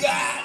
God.